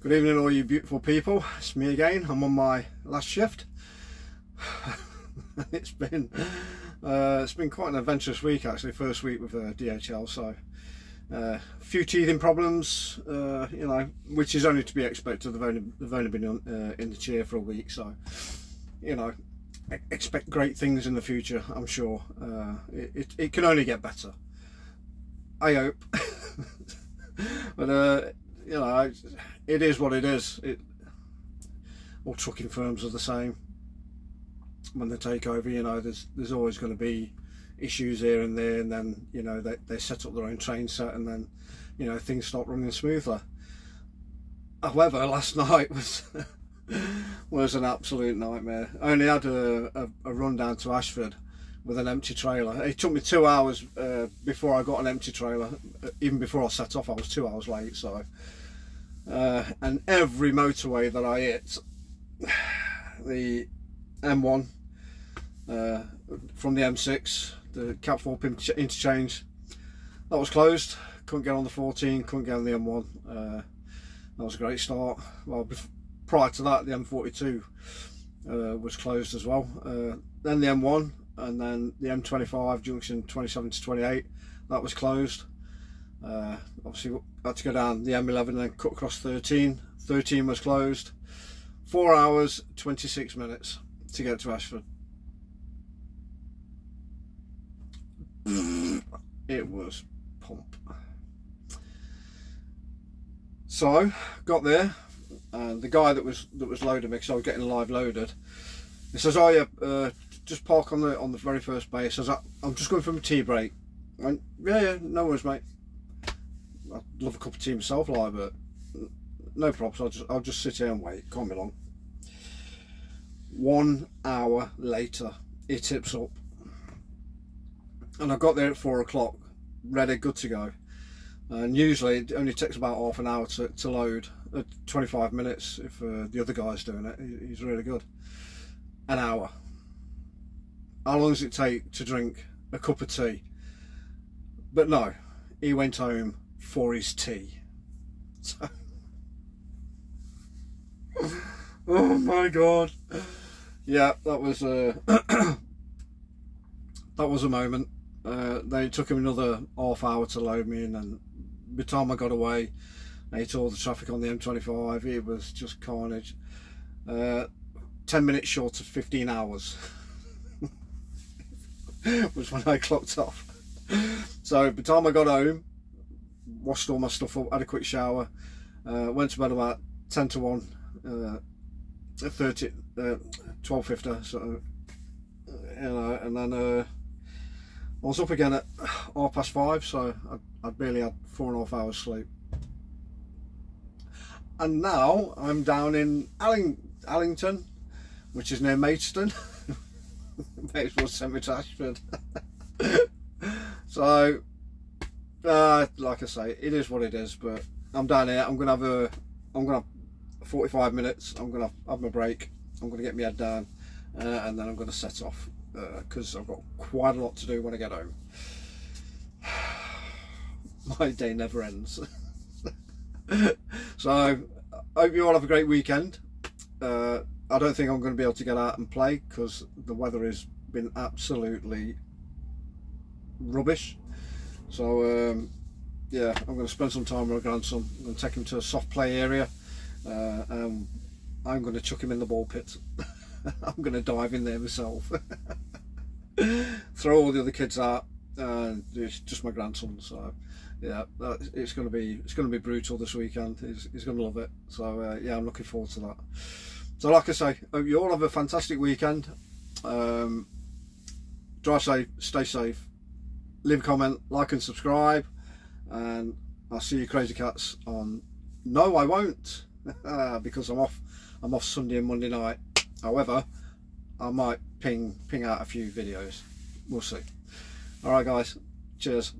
Good evening all you beautiful people. It's me again. I'm on my last shift. it's been uh, it's been quite an adventurous week actually. First week with uh, DHL, so uh, a few teething problems, uh, you know, which is only to be expected. They've only they've only been on, uh, in the chair for a week, so you know, expect great things in the future. I'm sure uh, it, it, it can only get better. I hope, but you know, it is what it is. It, all trucking firms are the same. When they take over, you know, there's there's always going to be issues here and there, and then you know they they set up their own train set, and then you know things start running smoother. However, last night was was an absolute nightmare. I only had a, a, a run down to Ashford with an empty trailer. It took me two hours uh, before I got an empty trailer. Even before I set off, I was two hours late. So uh, and every motorway that I hit, the M1 uh, from the M6, the Catthorpe interchange, that was closed. Couldn't get on the 14, couldn't get on the M1. Uh, that was a great start. Well, prior to that, the M42 uh, was closed as well. Uh, then the M1 and then the M25 junction 27 to 28, that was closed. Uh, obviously had to go down the M11 and then cut across 13. 13 was closed. 4 hours 26 minutes to get to Ashford. it was pump. So got there and the guy that was that was loading me because I was getting live loaded he says oh yeah uh, just park on the on the very first base. He says I'm just going for a tea break and yeah yeah no worries mate I'd love a cup of tea myself, like, but no props. I'll just, I'll just sit here and wait. Can't be long. One hour later, it tips up. And I got there at four o'clock, ready, good to go. And usually it only takes about half an hour to, to load, uh, 25 minutes if uh, the other guy's doing it. He's really good. An hour. How long does it take to drink a cup of tea? But no, he went home for his tea. So, oh my god. Yeah, that was a that was a moment. Uh, they took him another half hour to load me in, and by the time I got away, they all the traffic on the M25. It was just carnage. Uh, Ten minutes short of 15 hours was when I clocked off. So by the time I got home, washed all my stuff up, had a quick shower, uh, went to bed about 10 to 1, uh, 30, uh, 12 50, so, you know, and then uh, I was up again at half past five, so I, I barely had four and a half hours sleep. And now I'm down in Alling, Allington, which is near Maidstone. May as well me to Ashford. so uh, like I say, it is what it is. But I'm down here. I'm gonna have a. I'm gonna have 45 minutes. I'm gonna have my break. I'm gonna get my head down, uh, and then I'm gonna set off because uh, I've got quite a lot to do when I get home. my day never ends. so I hope you all have a great weekend. Uh, I don't think I'm going to be able to get out and play because the weather has been absolutely rubbish. So um, yeah, I'm going to spend some time with my grandson. I'm going to take him to a soft play area. Uh, um, I'm going to chuck him in the ball pit. I'm going to dive in there myself. Throw all the other kids out. And it's just my grandson. So yeah, it's going to be it's going to be brutal this weekend. He's, he's going to love it. So uh, yeah, I'm looking forward to that. So like I say, hope you all have a fantastic weekend. Um, drive safe, stay safe leave a comment, like and subscribe, and I'll see you crazy cats on. No, I won't, because I'm off. I'm off Sunday and Monday night. However, I might ping ping out a few videos. We'll see. All right, guys. Cheers.